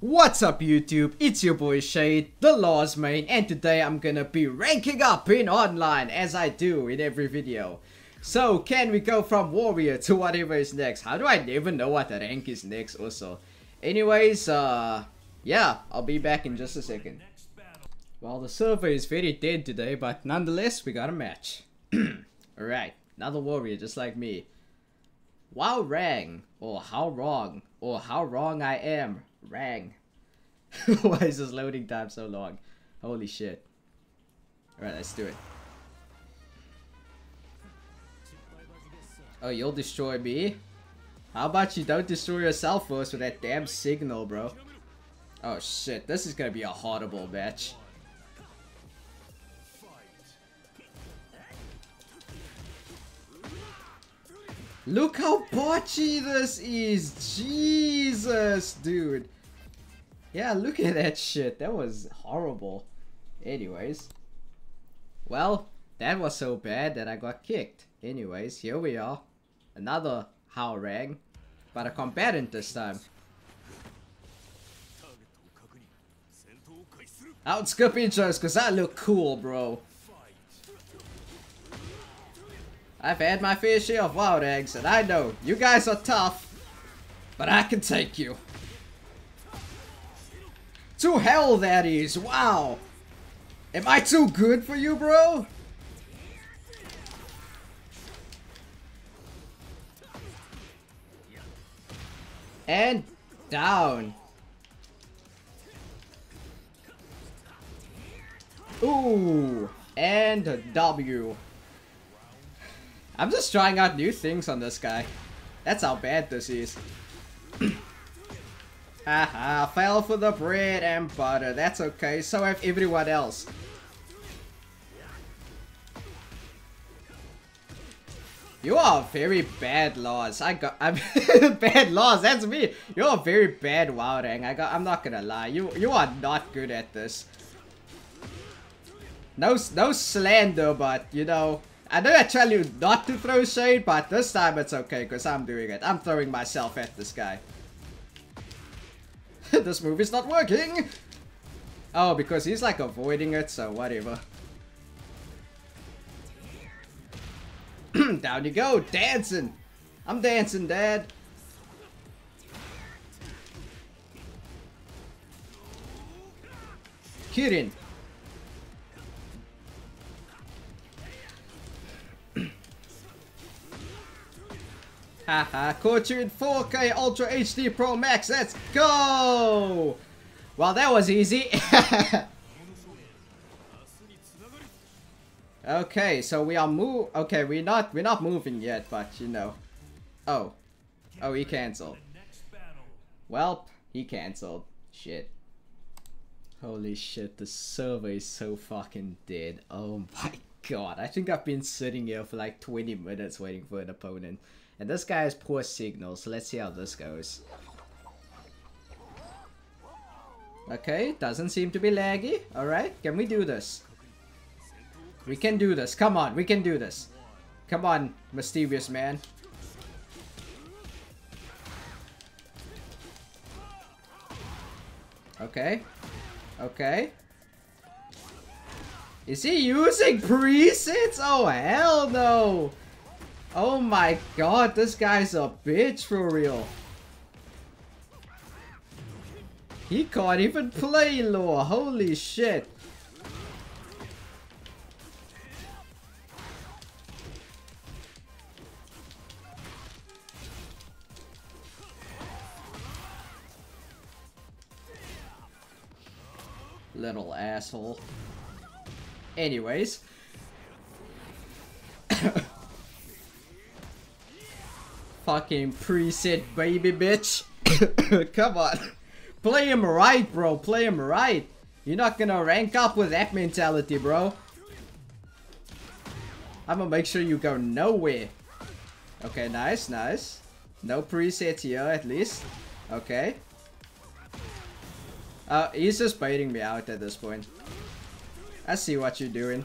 What's up YouTube, it's your boy Shayd, the Lars main, and today I'm gonna be ranking up in online as I do in every video. So, can we go from warrior to whatever is next? How do I never know what the rank is next also? Anyways, uh, yeah, I'll be back in just a second. Well, the server is very dead today, but nonetheless, we got a match. Alright, another warrior just like me. Hwoarang, or how wrong, or how wrong I am, rang. Why is this loading time so long? Holy shit. Alright, let's do it. Oh, you'll destroy me? How about you don't destroy yourself first with that damn signal, bro? Oh shit, this is gonna be a horrible match. Look how botchy this is! Jesus, dude. Yeah, look at that shit. That was horrible. Anyways. Well, that was so bad that I got kicked. Anyways, here we are. Another Hwoarang. But a combatant this time. Skip intros because I look cool, bro. I've had my fair share of wild eggs, and I know you guys are tough, but I can take you. To hell, that is. Wow. Am I too good for you, bro? And down. Ooh, and W. I'm just trying out new things on this guy. That's how bad this is. Haha, fell for the bread and butter. That's okay, so have everyone else. You are very bad Lars. I got I'm bad Lars, that's me. You're a very bad Hwoarang. I got I'm not gonna lie. You you are not good at this. No no slander, but you know, I know I tell you not to throw shade, but this time it's okay because I'm doing it. I'm throwing myself at this guy. this move is not working! Oh, because he's like avoiding it, so whatever. Down you go, dancing! I'm dancing, Dad! Kidding. Haha, you in 4K Ultra HD Pro Max, let's go! Well, that was easy. okay, so we are move. Okay, we're not we're not moving yet, but you know. Oh, oh, he canceled. Well, he canceled. Shit. Holy shit, the server is so fucking dead. Oh my god, I think I've been sitting here for like 20 minutes waiting for an opponent. And this guy has poor signal, so let's see how this goes. Okay, doesn't seem to be laggy. Alright, can we do this? We can do this. Come on, we can do this. Come on, mysterious man. Okay. Okay. Is he using presets? Oh, hell no! Oh my god, this guy's a bitch for real. He can't even play lore, holy shit. Little asshole. Anyways. Fucking preset baby bitch. Come on. Play him right, bro. Play him right. You're not gonna rank up with that mentality, bro. I'm gonna make sure you go nowhere. Okay, nice, nice. No presets here, at least. Okay. Uh, he's just baiting me out at this point. I see what you're doing.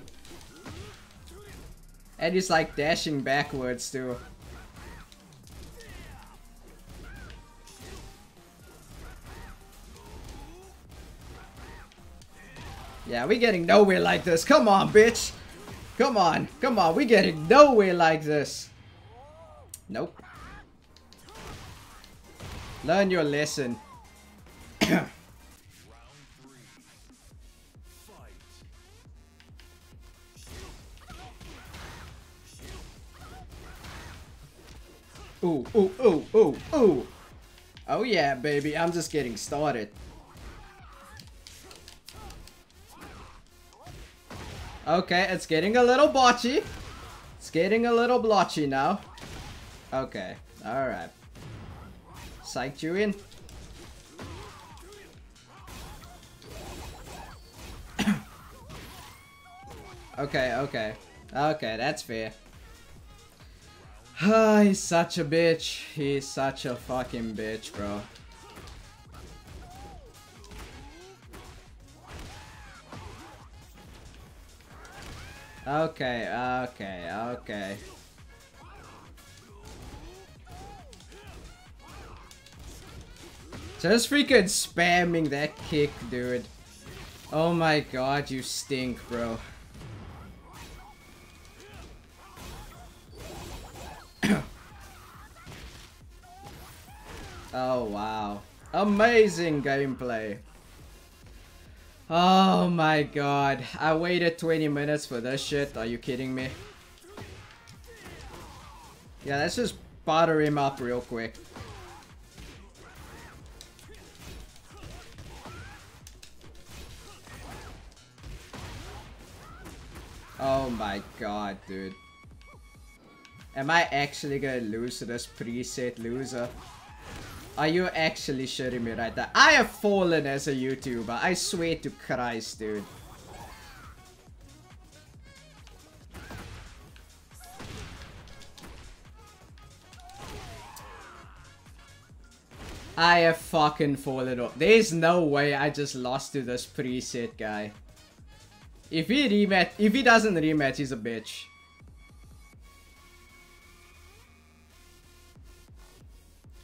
And he's like dashing backwards too. Yeah, we're getting nowhere like this. Come on, bitch. Come on. Come on. We're getting nowhere like this. Nope. Learn your lesson. Ooh, ooh, ooh, ooh, ooh. Oh yeah, baby, I'm just getting started. Okay, it's getting a little botchy. It's getting a little blotchy now. Okay, alright. Psyched you in. okay, okay. Okay, that's fair. he's such a bitch. He's such a fucking bitch, bro. Okay, okay, okay. Just freaking spamming that kick, dude. Oh my god, you stink, bro. Oh, wow. Amazing gameplay. Oh my god. I waited 20 minutes for this shit. Are you kidding me? Yeah, let's just butter him up real quick. Oh my god, dude. Am I actually gonna lose to this preset loser? Are you actually shitting me right now? I have fallen as a YouTuber. I swear to Christ, dude. I have fucking fallen off. There's no way I just lost to this preset guy. If he rematch, if he doesn't rematch, he's a bitch.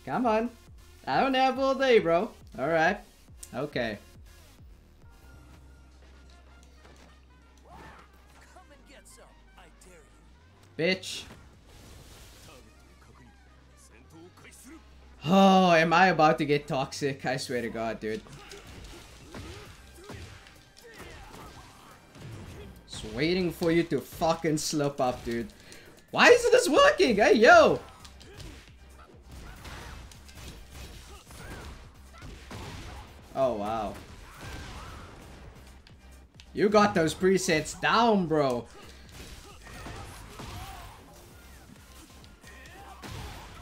Come on. I don't have all day, bro. Alright. Okay. Bitch. Oh, am I about to get toxic? I swear to god, dude. Just waiting for you to fucking slip up, dude. Why isn't this working? Hey, yo! Oh, wow. You got those presets down, bro.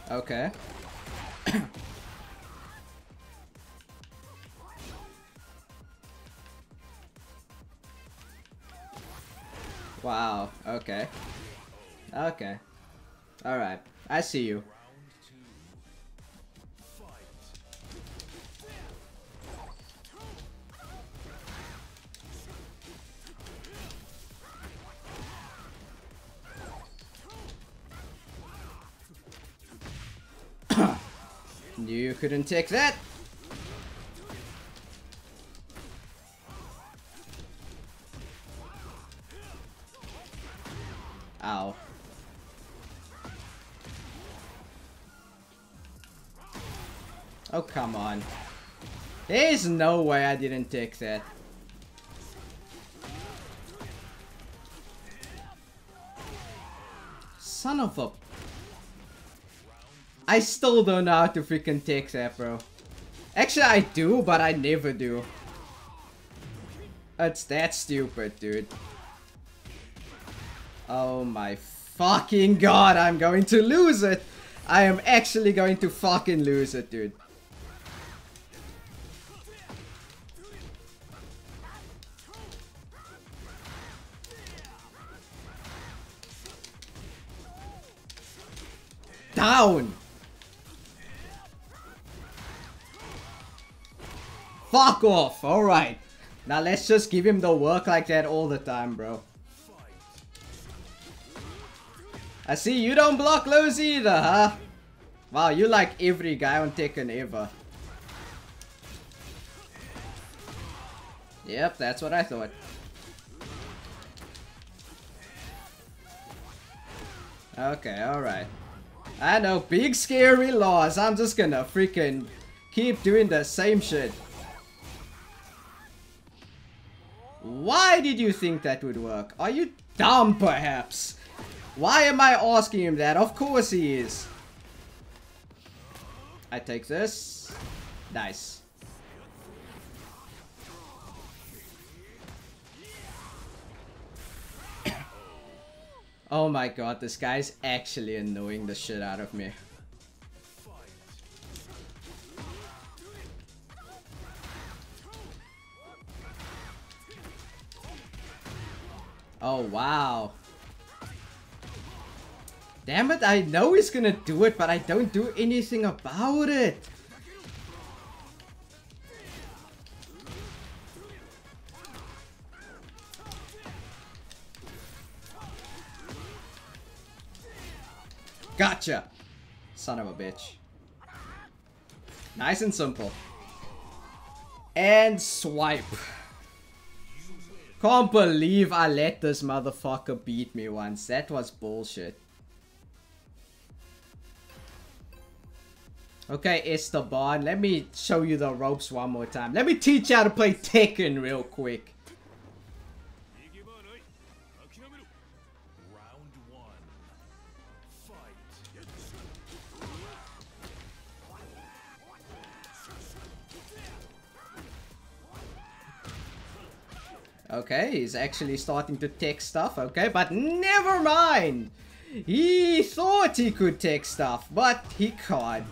Okay. wow, okay. Okay. Alright, I see you. You couldn't take that! Ow. Oh, come on. There's no way I didn't take that. Son of a I still don't know how to freaking take that, bro. Actually, I do, but I never do. It's that stupid, dude. Oh my fucking god, I'm going to lose it! I am actually going to fucking lose it, dude. Down! Fuck off! Alright. Now let's just give him the work like that all the time, bro. I see you don't block lows either, huh? Wow, you like every guy on Tekken ever. Yep, that's what I thought. Okay, alright. I know, big scary Lars. I'm just gonna freaking keep doing the same shit. Why did you think that would work? Are you dumb, perhaps? Why am I asking him that? Of course he is. I take this. Nice. oh my god, this guy's actually annoying the shit out of me. Oh, wow. Damn it, I know he's gonna do it, but I don't do anything about it. Gotcha! Son of a bitch. Nice and simple. And swipe. Can't believe I let this motherfucker beat me once. That was bullshit. Okay, Esteban, let me show you the ropes one more time. Let me teach you how to play Tekken real quick. Okay, he's actually starting to tech stuff, okay, but never mind! He thought he could tech stuff, but he can't.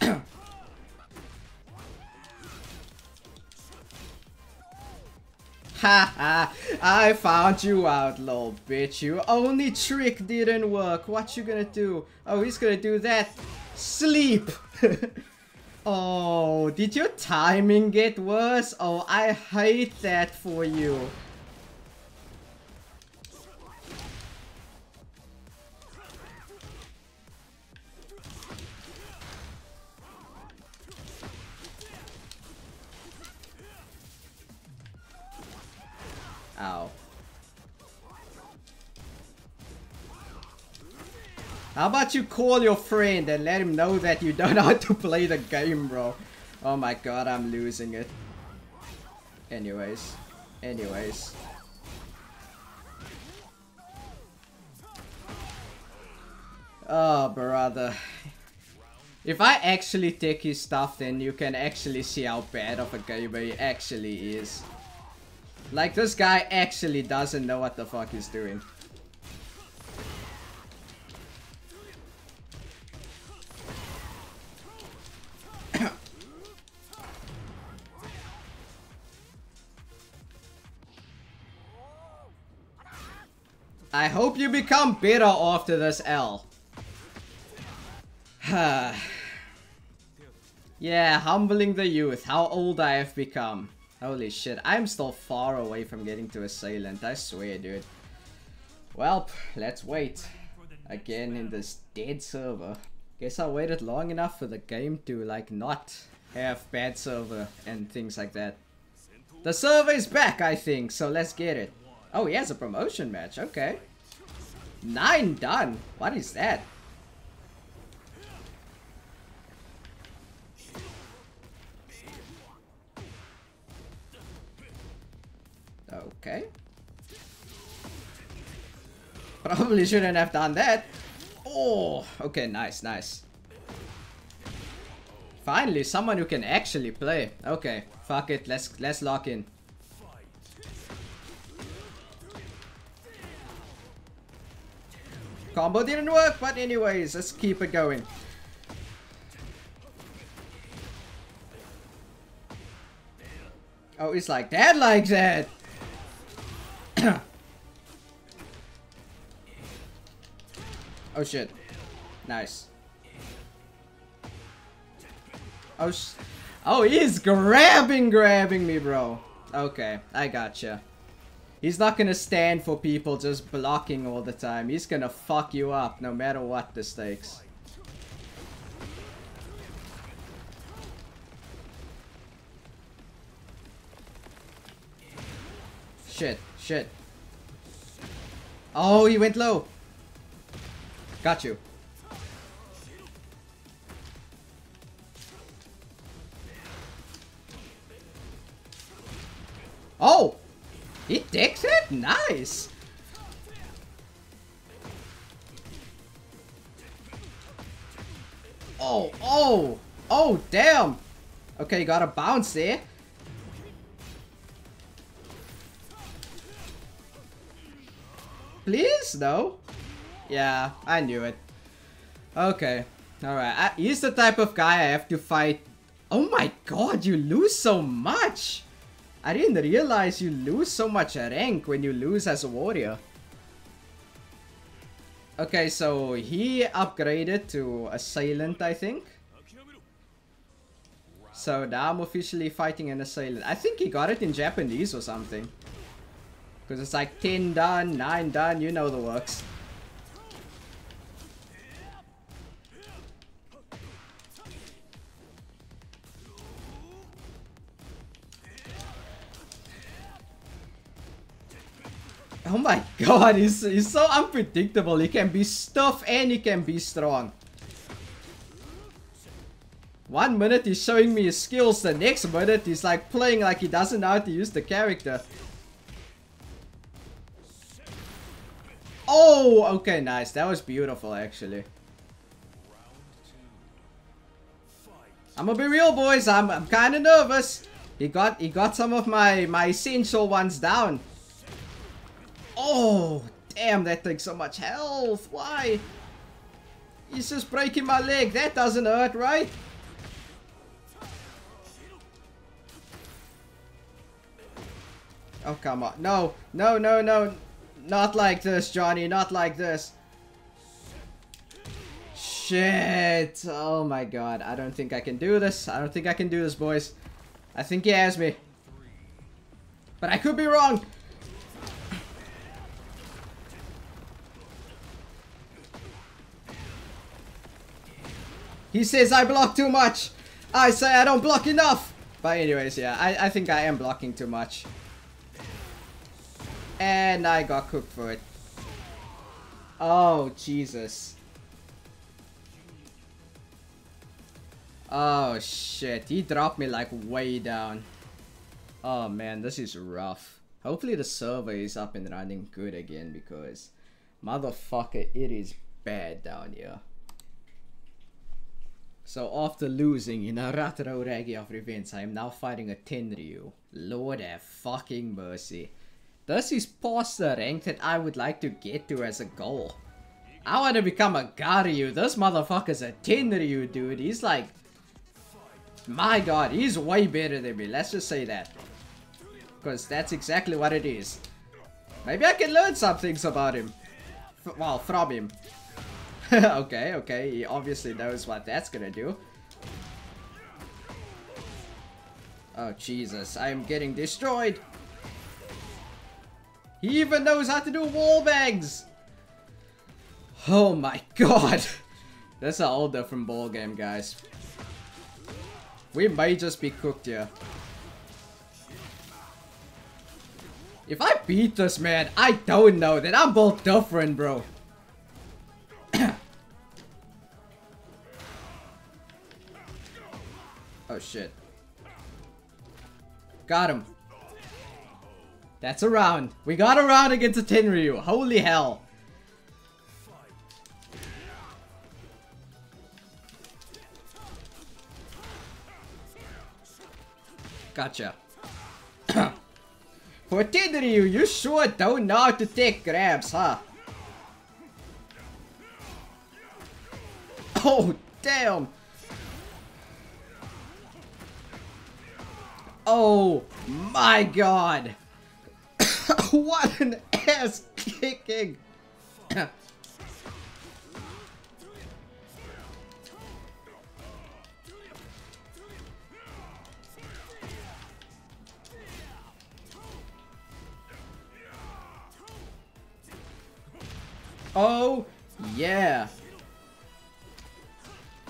Ha! I found you out, little bitch. Your only trick didn't work. What you gonna do? Oh, he's gonna do that. Sleep! oh, did your timing get worse? Oh, I hate that for you. Ow. How about you call your friend and let him know that you don't know how to play the game, bro. Oh my god, I'm losing it. Anyways. Anyways. Oh, brother. If I actually take his stuff, then you can actually see how bad of a gamer he actually is. Like, this guy actually doesn't know what the fuck he's doing. Become better after this L. yeah, humbling the youth. How old I have become. Holy shit, I'm still far away from getting to Assailant, I swear, dude. Well, let's wait. Again in this dead server. Guess I waited long enough for the game to, like, not have bad server and things like that. The server is back, I think, so let's get it. Oh, he has a promotion match, okay. Nine Dan. What is that? Okay. Probably shouldn't have done that. Oh, okay, nice, nice. Finally, someone who can actually play. Okay, fuck it, let's let's lock in. Combo didn't work, but anyways, let's keep it going. Oh, it's like that like that. oh shit. Nice. Oh Oh, he's grabbing, grabbing me, bro. Okay, I gotcha. He's not gonna stand for people just blocking all the time. He's gonna fuck you up no matter what the stakes. Shit, shit. Oh, he went low. Got you. Oh! He takes it? Nice! Oh, oh! Oh, damn! Okay, got a bounce there. Please? No? Yeah, I knew it. Okay. Alright, he's the type of guy I have to fight. Oh my god, you lose so much! I didn't realize you lose so much rank when you lose as a warrior. Okay, so he upgraded to Assailant, I think. So now I'm officially fighting an Assailant. I think he got it in Japanese or something. Because it's like 10 Dan, 9 Dan, you know the works. Oh my god, he's, he's so unpredictable. He can be stuff and he can be strong. One minute he's showing me his skills, the next minute he's like playing like he doesn't know how to use the character. Oh, okay, nice. That was beautiful, actually. I'm gonna be real, boys. I'm, I'm kind of nervous. He got he got some of my my essential ones down. Oh, damn, that takes so much health. Why? He's just breaking my leg. That doesn't hurt, right? Oh, come on. No, no, no, no. Not like this, Johnny. Not like this. Shit. Oh my god. I don't think I can do this. I don't think I can do this, boys. I think he has me. But I could be wrong. He says I block too much. I say I don't block enough. But anyways, yeah, I, I think I am blocking too much. And I got cooked for it. Oh, Jesus. Oh, shit. He dropped me like way down. Oh, man, this is rough. Hopefully the server is up and running good again because... Motherfucker, it is bad down here. So after losing in a Ratro of Revenge, I am now fighting a Tenryu. Lord have fucking mercy. This is past the rank that I would like to get to as a goal. I want to become a Garyu. This motherfucker's a Tenryu, dude. He's like... My god, he's way better than me. Let's just say that. Because that's exactly what it is. Maybe I can learn some things about him. F well, from him. okay, okay, he obviously knows what that's gonna do. Oh, Jesus, I am getting destroyed! He even knows how to do wall bangs! Oh my god! That's a whole different ball game, guys. We may just be cooked here. If I beat this man, I don't know that I'm both different, bro. Shit. Got him. That's a round. We got a round against a Tenryu. Holy hell. Gotcha. For Tenryu, you sure don't know how to take grabs, huh? Oh, damn. Oh my god! what an ass kicking! oh yeah!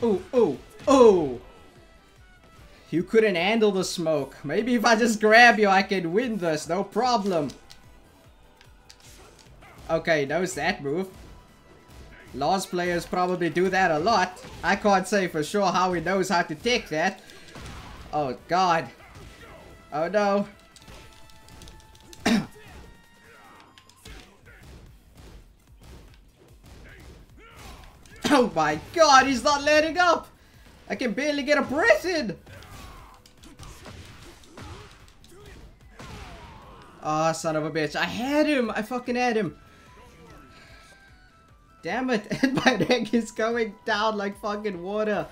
Oh, oh, oh! You couldn't handle the smoke. Maybe if I just grab you, I can win this. No problem. Okay, knows that move. Lars players probably do that a lot. I can't say for sure how he knows how to take that. Oh god. Oh no. oh my god, he's not letting up! I can barely get a breath in! Oh, son of a bitch. I had him! I fucking had him! Damn it, and my rank is going down like fucking water.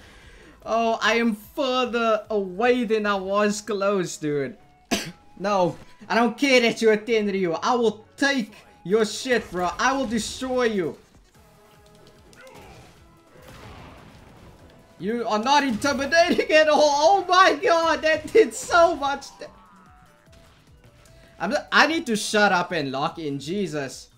Oh, I am further away than I was close, dude. no, I don't care that you're a Tenryu. I will take your shit, bro. I will destroy you. You are not intimidating at all. Oh my god, that did so much. I'm, I need to shut up and lock in, Jesus.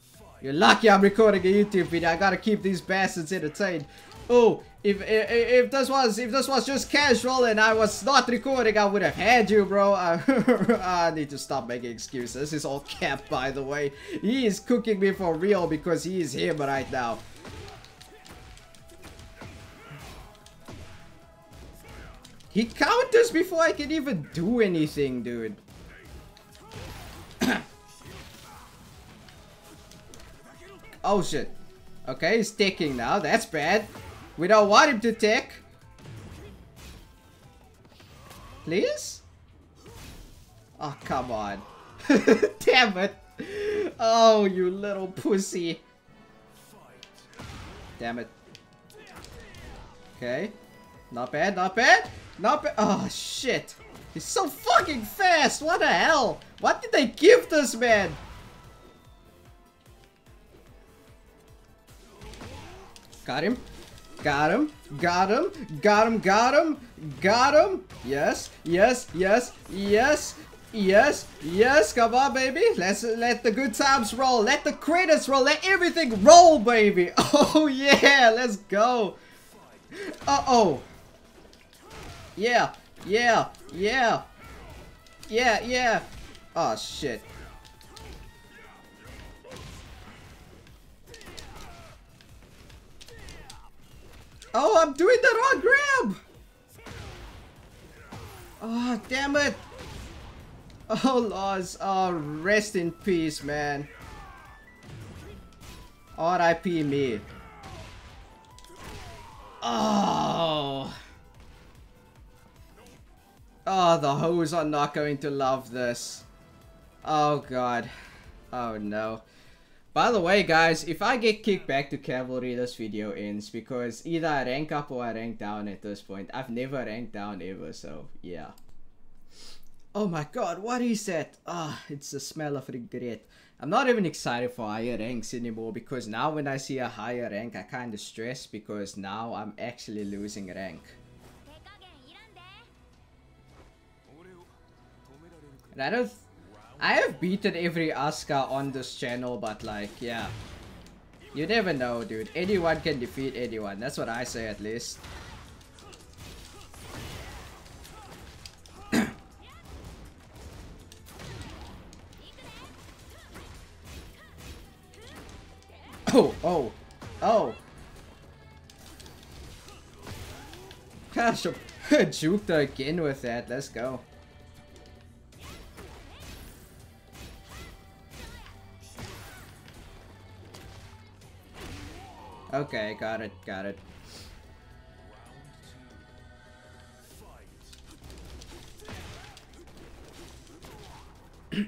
You're lucky I'm recording a YouTube video. I gotta keep these bastards entertained. Oh, if, if if this was if this was just casual and I was not recording, I would have had you, bro. I need to stop making excuses. This is all cap, by the way. He is cooking me for real because he is him right now. He counters before I can even do anything, dude. Oh shit. Okay, he's ticking now. That's bad. We don't want him to tick. Please? Oh, come on. Damn it. Oh, you little pussy. Damn it. Okay. Not bad, not bad. Not bad. Oh, shit. He's so fucking fast. What the hell? What did they give this man? Got him. Got him. Got him. Got him. Got him. Got him. Yes. Yes. Yes. Yes. Yes. Yes. Come on, baby. Let's let the good times roll. Let the credits roll. Let everything roll, baby. Oh, yeah. Let's go. Uh-oh. Yeah. Yeah. Yeah. Yeah. Yeah. Oh, shit. Oh, I'm doing the wrong grab! Oh, damn it! Oh, Lars. Oh, rest in peace, man. R.I.P. me. Oh. Oh, the hoes are not going to love this. Oh, God. Oh, no. By the way, guys, if I get kicked back to Cavalry, this video ends because either I rank up or I rank down at this point. I've never ranked down ever, so yeah. Oh my god, what is that? Ah, oh, it's the smell of regret. I'm not even excited for higher ranks anymore because now when I see a higher rank, I kind of stress because now I'm actually losing rank. And I don't I have beaten every Asuka on this channel, but like, yeah. You never know, dude. Anyone can defeat anyone. That's what I say at least. oh, oh, oh. Gosh, juked again with that. Let's go. Okay, got it, got it.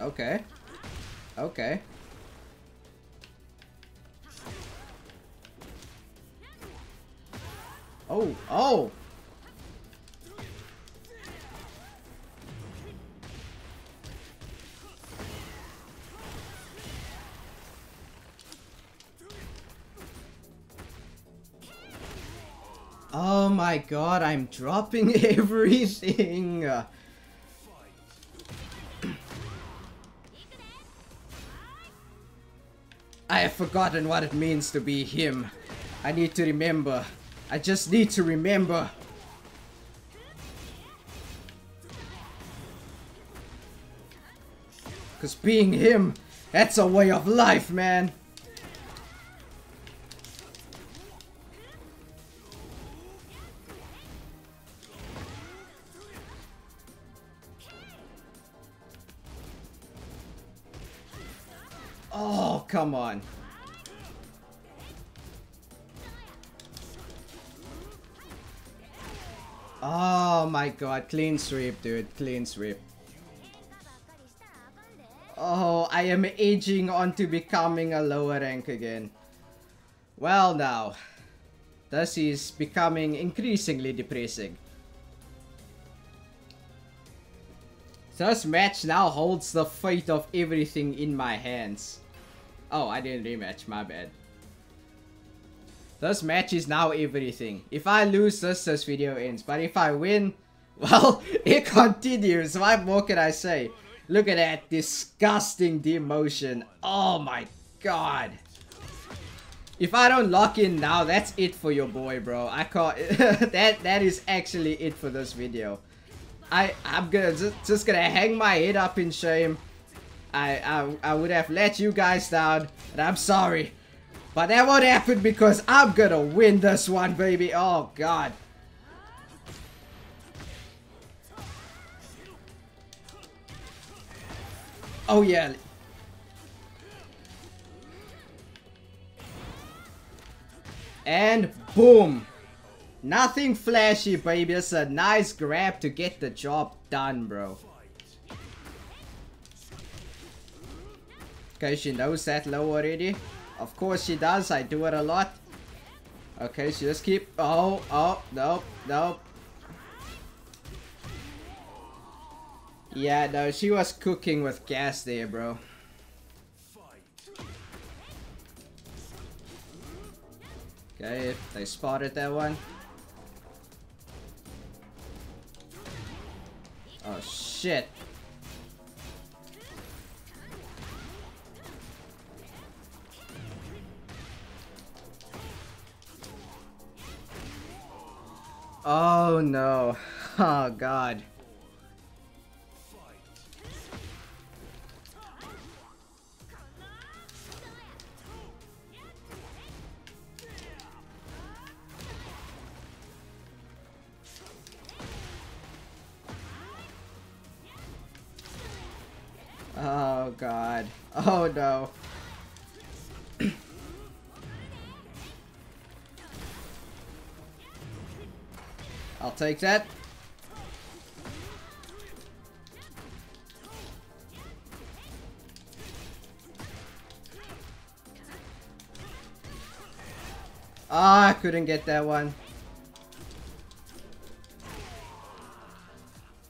okay. Okay. Oh, oh! My god, I'm dropping everything! I have forgotten what it means to be him. I need to remember. I just need to remember. Because being him That's a way of life, man. Come on. Oh my god, clean sweep, dude. Clean sweep. Oh, I am aging on to becoming a lower rank again. Well now, this is becoming increasingly depressing. This match now holds the fate of everything in my hands. Oh, I didn't rematch, my bad. This match is now everything. If I lose this, this video ends. But if I win, well, it continues. What more can I say? Look at that disgusting demotion. Oh my god. If I don't lock in now, that's it for your boy, bro. I can't. that that is actually it for this video. I I'm gonna just, just gonna hang my head up in shame. I, I I would have let you guys down, and I'm sorry. But that won't happen because I'm gonna win this one, baby. Oh god. Oh yeah. And boom. Nothing flashy, baby. It's a nice grab to get the job done, bro. Okay, she knows that low already. Of course she does. I do it a lot. Okay, she just keep... Oh, oh, nope, nope. Yeah, no, she was cooking with gas there, bro. Okay, they spotted that one. Oh shit. Oh no. Oh god. Oh god. Oh no. I'll take that. Ah, I couldn't get that one.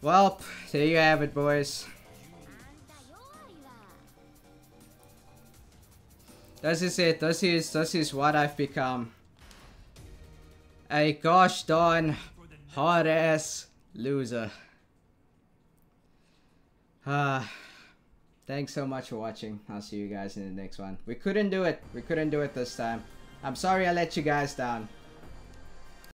Well, there you have it, boys. This is it. This is this is what I've become. A gosh darn hard ass loser. Ah. Uh, thanks so much for watching. I'll see you guys in the next one. We couldn't do it. We couldn't do it this time. I'm sorry I let you guys down.